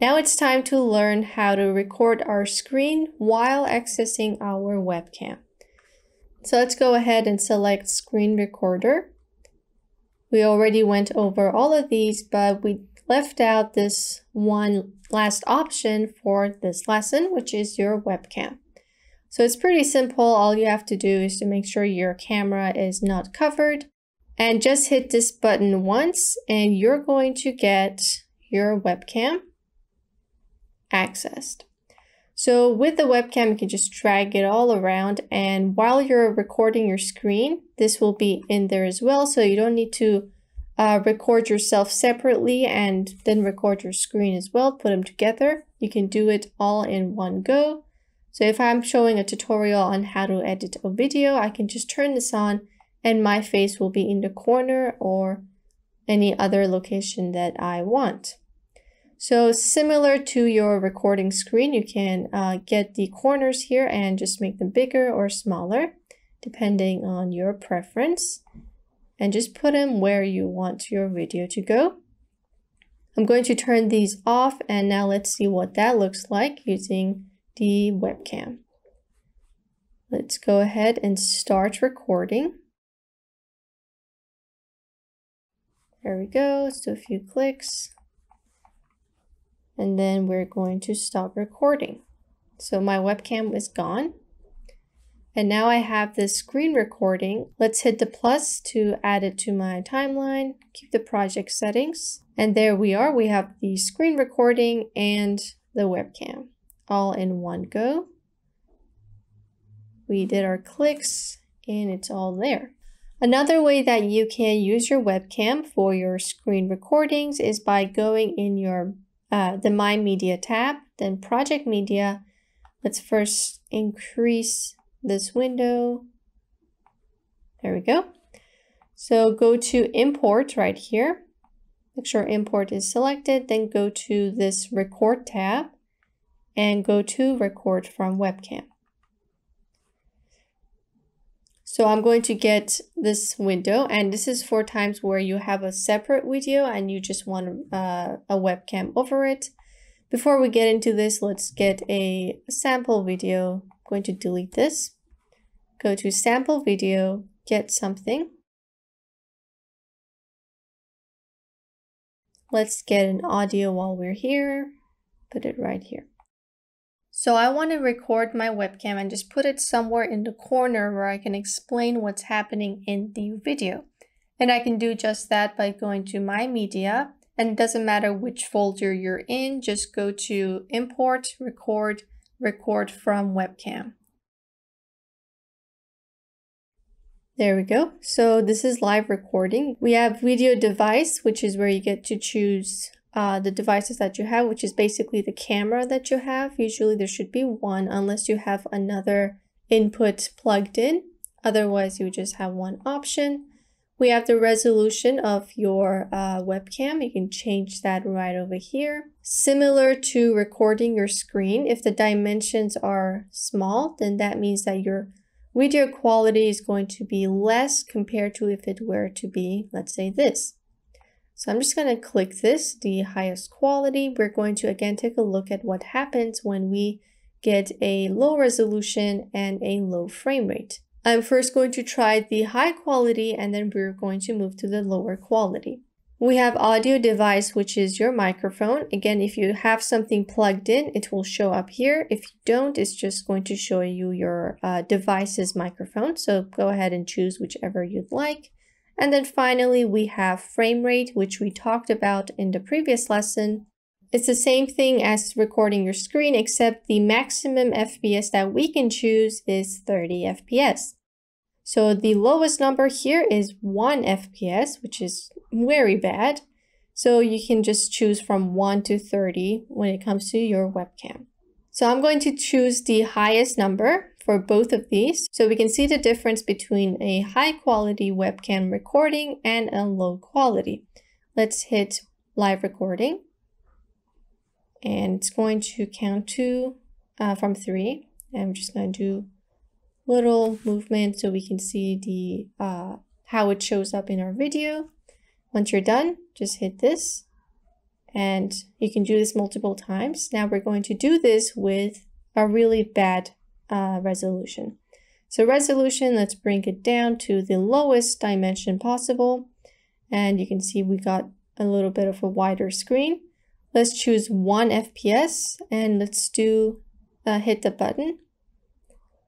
Now it's time to learn how to record our screen while accessing our webcam. So let's go ahead and select screen recorder. We already went over all of these, but we left out this one last option for this lesson, which is your webcam. So it's pretty simple. All you have to do is to make sure your camera is not covered and just hit this button once and you're going to get your webcam accessed. So with the webcam, you can just drag it all around and while you're recording your screen, this will be in there as well. So you don't need to uh, record yourself separately and then record your screen as well, put them together. You can do it all in one go. So if I'm showing a tutorial on how to edit a video, I can just turn this on and my face will be in the corner or any other location that I want. So similar to your recording screen, you can uh, get the corners here and just make them bigger or smaller, depending on your preference. And just put them where you want your video to go. I'm going to turn these off and now let's see what that looks like using the webcam. Let's go ahead and start recording. There we go, let's do a few clicks. And then we're going to stop recording. So my webcam is gone. And now I have this screen recording. Let's hit the plus to add it to my timeline, keep the project settings. And there we are, we have the screen recording and the webcam all in one go. We did our clicks and it's all there. Another way that you can use your webcam for your screen recordings is by going in your uh, the My Media tab, then Project Media. Let's first increase this window. There we go. So go to Import right here. Make sure Import is selected, then go to this Record tab and go to Record from Webcam. So I'm going to get this window and this is for times where you have a separate video and you just want uh, a webcam over it. Before we get into this, let's get a sample video. I'm going to delete this. Go to sample video, get something. Let's get an audio while we're here. Put it right here. So I want to record my webcam and just put it somewhere in the corner where I can explain what's happening in the video. And I can do just that by going to My Media. And it doesn't matter which folder you're in, just go to Import, Record, Record from Webcam. There we go. So this is live recording. We have video device, which is where you get to choose uh, the devices that you have, which is basically the camera that you have. Usually there should be one unless you have another input plugged in. Otherwise, you just have one option. We have the resolution of your uh, webcam. You can change that right over here. Similar to recording your screen, if the dimensions are small, then that means that your video quality is going to be less compared to if it were to be, let's say this. So I'm just going to click this, the highest quality. We're going to again take a look at what happens when we get a low resolution and a low frame rate. I'm first going to try the high quality and then we're going to move to the lower quality. We have audio device, which is your microphone. Again, if you have something plugged in, it will show up here. If you don't, it's just going to show you your uh, device's microphone. So go ahead and choose whichever you'd like. And then finally, we have frame rate, which we talked about in the previous lesson. It's the same thing as recording your screen, except the maximum FPS that we can choose is 30 FPS. So the lowest number here is 1 FPS, which is very bad. So you can just choose from 1 to 30 when it comes to your webcam. So I'm going to choose the highest number for both of these so we can see the difference between a high quality webcam recording and a low quality. Let's hit live recording and it's going to count to uh, from three. I'm just going to do little movement so we can see the uh, how it shows up in our video. Once you're done, just hit this And you can do this multiple times. Now we're going to do this with a really bad uh, resolution. So resolution, let's bring it down to the lowest dimension possible. And you can see we got a little bit of a wider screen. Let's choose 1 FPS and let's do uh, hit the button.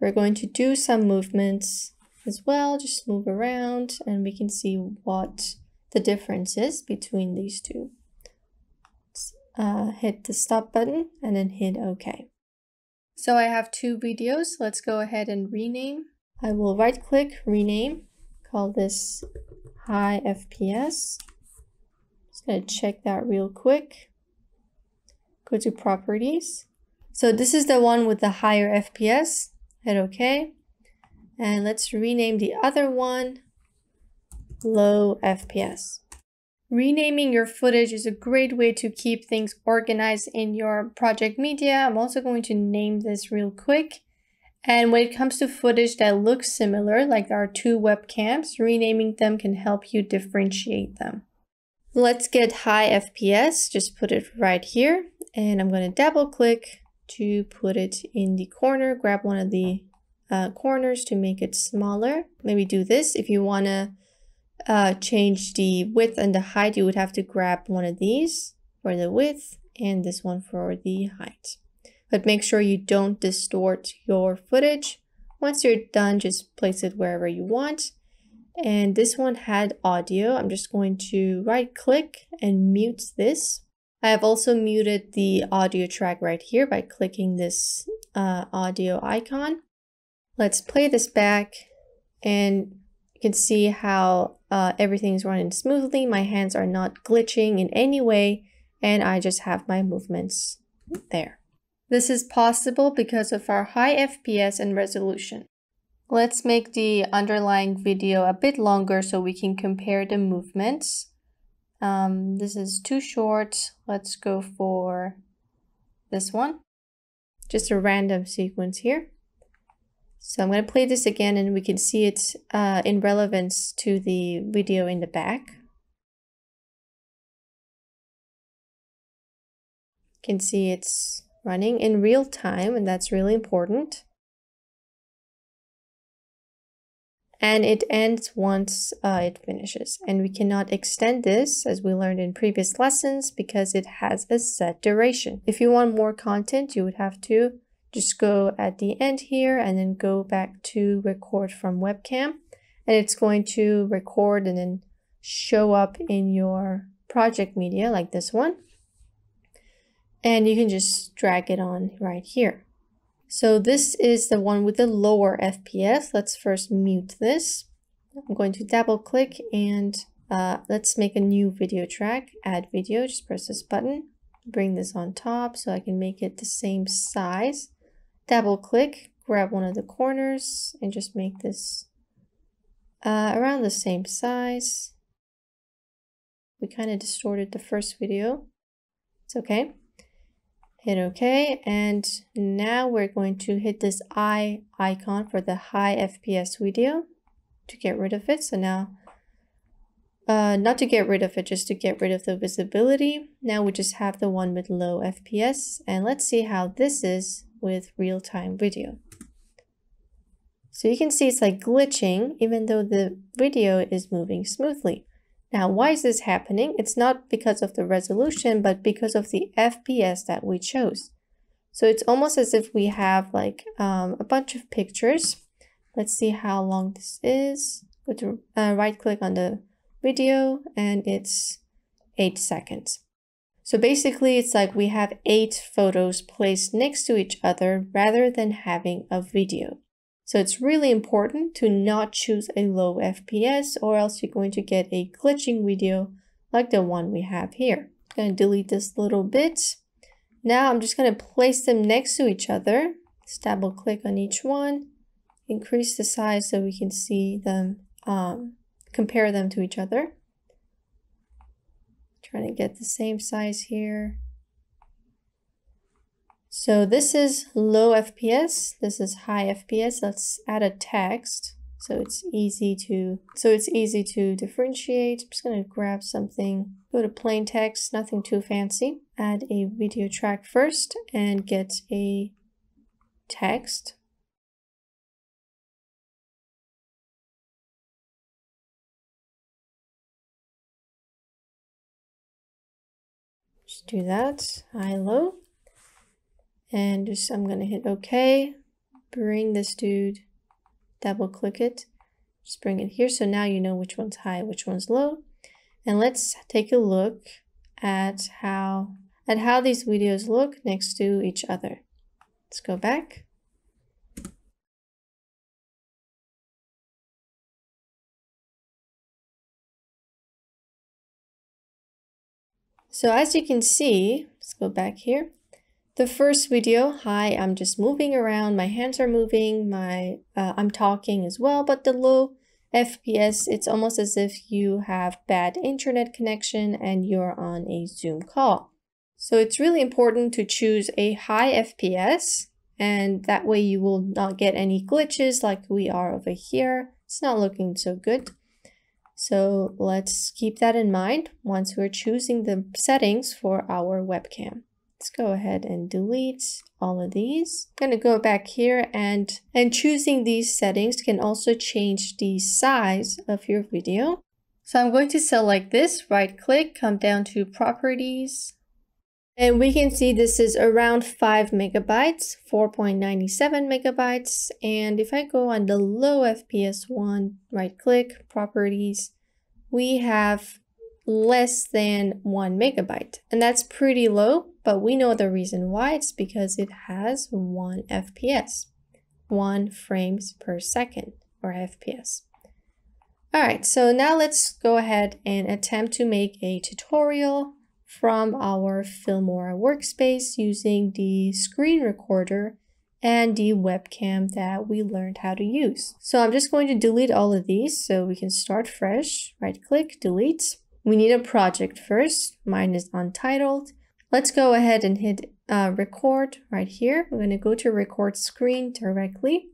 We're going to do some movements as well, just move around and we can see what the difference is between these two. Uh, hit the stop button and then hit OK. So I have two videos. Let's go ahead and rename. I will right click, rename, call this high FPS. Just gonna check that real quick. Go to properties. So this is the one with the higher FPS. Hit OK. And let's rename the other one low FPS. Renaming your footage is a great way to keep things organized in your project media. I'm also going to name this real quick. And when it comes to footage that looks similar, like our two webcams, renaming them can help you differentiate them. Let's get high FPS, just put it right here. And I'm going to double click to put it in the corner, grab one of the uh, corners to make it smaller. Maybe do this if you want to uh, change the width and the height, you would have to grab one of these for the width and this one for the height. But make sure you don't distort your footage. Once you're done, just place it wherever you want. And this one had audio. I'm just going to right click and mute this. I have also muted the audio track right here by clicking this uh, audio icon. Let's play this back and you can see how uh, everything's running smoothly. My hands are not glitching in any way and I just have my movements there. This is possible because of our high FPS and resolution. Let's make the underlying video a bit longer so we can compare the movements. Um, this is too short. Let's go for this one. Just a random sequence here. So I'm going to play this again and we can see it uh, in relevance to the video in the back. You can see it's running in real time and that's really important. And it ends once uh, it finishes. And we cannot extend this as we learned in previous lessons because it has a set duration. If you want more content, you would have to just go at the end here and then go back to record from webcam. And it's going to record and then show up in your project media like this one. And you can just drag it on right here. So this is the one with the lower FPS let's first mute this. I'm going to double click and uh, let's make a new video track. Add video. Just press this button. Bring this on top so I can make it the same size double click, grab one of the corners and just make this uh, around the same size. We kind of distorted the first video. It's okay. Hit OK. And now we're going to hit this eye icon for the high FPS video to get rid of it. So now, uh, not to get rid of it, just to get rid of the visibility. Now we just have the one with low FPS. And let's see how this is with real-time video. So you can see it's like glitching even though the video is moving smoothly. Now, why is this happening? It's not because of the resolution, but because of the FPS that we chose. So it's almost as if we have like um, a bunch of pictures. Let's see how long this is. To uh, right click on the video and it's eight seconds. So basically it's like we have eight photos placed next to each other rather than having a video. So it's really important to not choose a low FPS or else you're going to get a glitching video like the one we have here. I'm going to delete this little bit. Now I'm just going to place them next to each other. Just double click on each one. Increase the size so we can see them, um, compare them to each other. Trying to get the same size here. So this is low FPS, this is high FPS. Let's add a text. So it's easy to so it's easy to differentiate. I'm just gonna grab something, go to plain text, nothing too fancy. Add a video track first and get a text. Do that, high low. And just I'm gonna hit OK. Bring this dude double click it, just bring it here. So now you know which one's high, which one's low. And let's take a look at how at how these videos look next to each other. Let's go back. So as you can see, let's go back here. The first video, hi, I'm just moving around, my hands are moving, my uh, I'm talking as well, but the low FPS, it's almost as if you have bad internet connection and you're on a Zoom call. So it's really important to choose a high FPS and that way you will not get any glitches like we are over here. It's not looking so good. So let's keep that in mind once we're choosing the settings for our webcam. Let's go ahead and delete all of these. I'm going to go back here and, and choosing these settings can also change the size of your video. So I'm going to select this, right click, come down to properties. And we can see this is around 5 megabytes, 4.97 megabytes. And if I go on the low FPS one, right click, properties, we have less than 1 megabyte. And that's pretty low, but we know the reason why. It's because it has 1 FPS, 1 frames per second, or FPS. Alright, so now let's go ahead and attempt to make a tutorial from our Filmora workspace using the screen recorder and the webcam that we learned how to use. So I'm just going to delete all of these so we can start fresh. Right click, delete. We need a project first. Mine is untitled. Let's go ahead and hit uh, record right here. We're going to go to record screen directly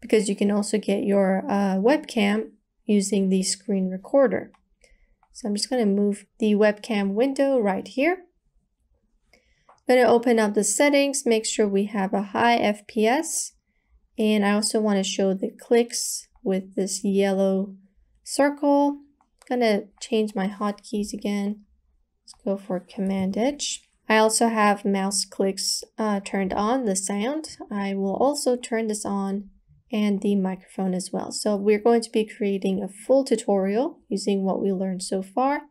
because you can also get your uh, webcam using the screen recorder. So I'm just going to move the webcam window right here. To open up the settings, make sure we have a high FPS. And I also want to show the clicks with this yellow circle gonna change my hotkeys again. Let's go for Command H. I also have mouse clicks uh, turned on, the sound. I will also turn this on and the microphone as well. So we're going to be creating a full tutorial using what we learned so far.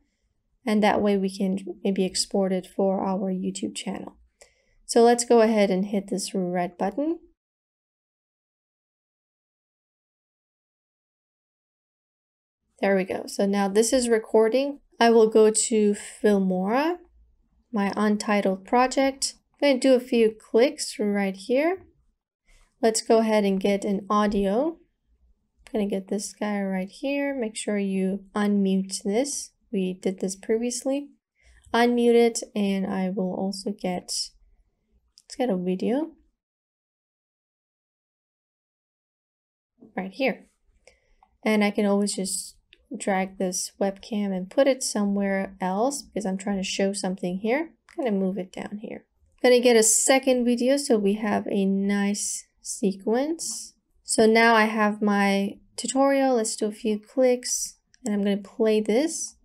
And that way we can maybe export it for our YouTube channel. So let's go ahead and hit this red button. There we go. So now this is recording. I will go to Filmora, my untitled project. I'm going to do a few clicks right here. Let's go ahead and get an audio. I'm going to get this guy right here. Make sure you unmute this. We did this previously. Unmute it and I will also get, let's get a video. Right here. And I can always just drag this webcam and put it somewhere else because I'm trying to show something here. I'm gonna move it down here. I'm gonna get a second video so we have a nice sequence. So now I have my tutorial. Let's do a few clicks and I'm gonna play this.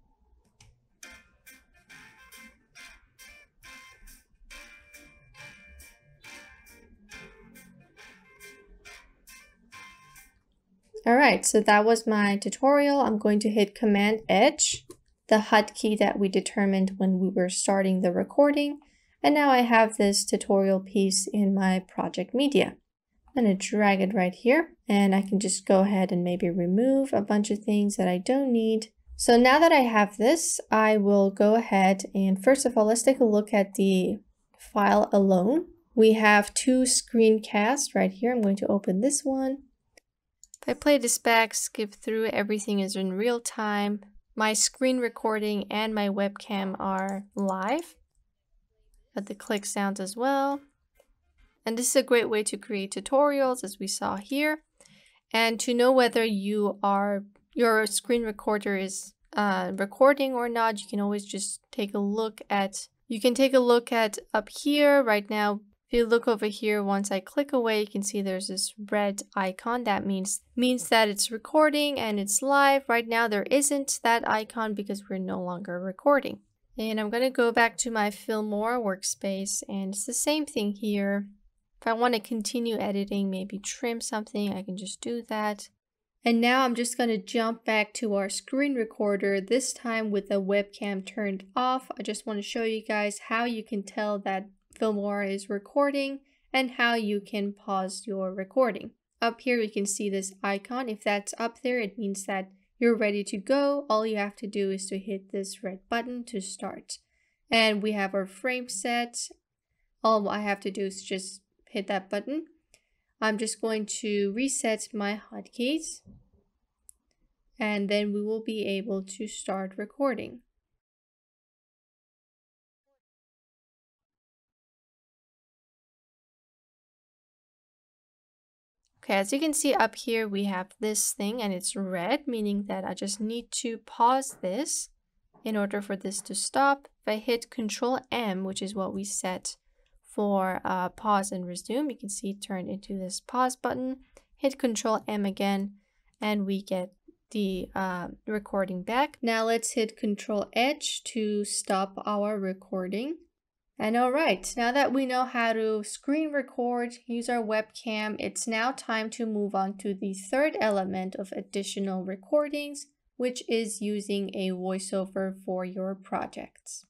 All right, so that was my tutorial. I'm going to hit Command H, the hotkey that we determined when we were starting the recording. And now I have this tutorial piece in my project media. I'm going to drag it right here and I can just go ahead and maybe remove a bunch of things that I don't need. So now that I have this, I will go ahead and first of all, let's take a look at the file alone. We have two screencasts right here. I'm going to open this one if I play this back, skip through, everything is in real time. My screen recording and my webcam are live. Got the click sounds as well. And this is a great way to create tutorials as we saw here. And to know whether you are your screen recorder is uh, recording or not, you can always just take a look at you can take a look at up here right now. If you look over here, once I click away, you can see there's this red icon. That means means that it's recording and it's live. Right now there isn't that icon because we're no longer recording. And I'm going to go back to my Filmora workspace and it's the same thing here. If I want to continue editing, maybe trim something, I can just do that. And now I'm just going to jump back to our screen recorder, this time with the webcam turned off. I just want to show you guys how you can tell that Filmora is recording and how you can pause your recording. Up here you can see this icon. If that's up there, it means that you're ready to go. All you have to do is to hit this red button to start. And we have our frame set. All I have to do is just hit that button. I'm just going to reset my hotkeys and then we will be able to start recording. Okay, as you can see up here, we have this thing and it's red, meaning that I just need to pause this in order for this to stop. If I hit Control M, which is what we set for uh, pause and resume, you can see it turned into this pause button. Hit Control M again, and we get the uh, recording back. Now let's hit Control H to stop our recording. And alright, now that we know how to screen record, use our webcam, it's now time to move on to the third element of additional recordings, which is using a voiceover for your projects.